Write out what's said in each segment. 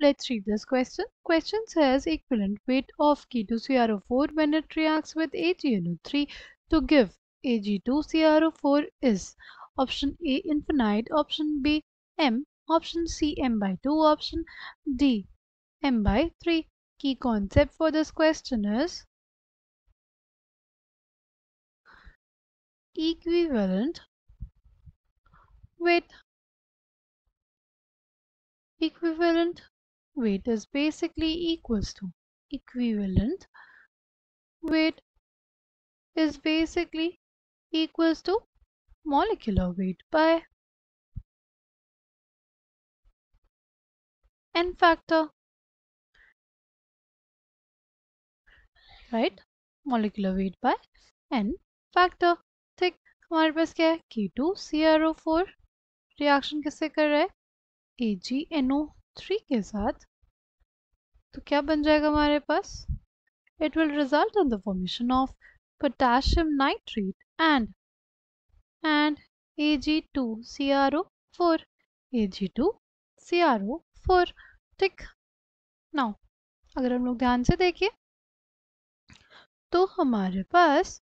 let's read this question. Question says equivalent weight of K2CrO4 when it reacts with AgNO3 to give Ag2CrO4 is option A infinite option B M option C M by 2 option D M by 3 key concept for this question is equivalent weight equivalent weight is basically equals to equivalent weight is basically equals to molecular weight by n factor right molecular weight by n factor ठीक हमारे पास क्या है K2CrO4 reaction किससे कर रहा है AgNO3 के साथ तो क्या बन जाएगा हमारे पास? It will result in the formation of potassium nitrate and and Ag2CrO4 Ag2CrO4 ठीक। नाउ अगर हम लोग ध्यान से देखिए तो हमारे पास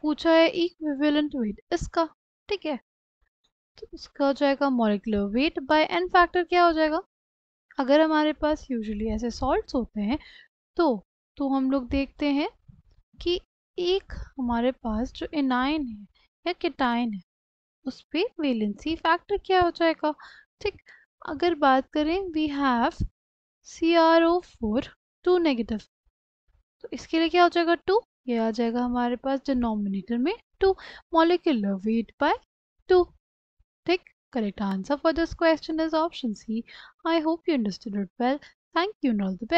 पूछा है इक्विवेलेंट वेट इसका, ठीक है? तो इसका हो जाएगा molecular weight by n factor क्या हो जाएगा? अगर हमारे पास यूजुअली ऐसे सॉल्ट्स होते हैं तो तो हम लोग देखते हैं कि एक हमारे पास जो एनाइन है, या केटाइन है, उस पर वेलेंसी फैक्टर क्या हो जाएगा? ठीक, अगर बात करें we have C R O four two negative तो इसके लिए क्या हो जाएगा? टू ये आ जाएगा हमारे पास डिनोमिनेटर में two molecular weight by two ठीक correct answer for this question is option C. I hope you understood it well. Thank you and all the best.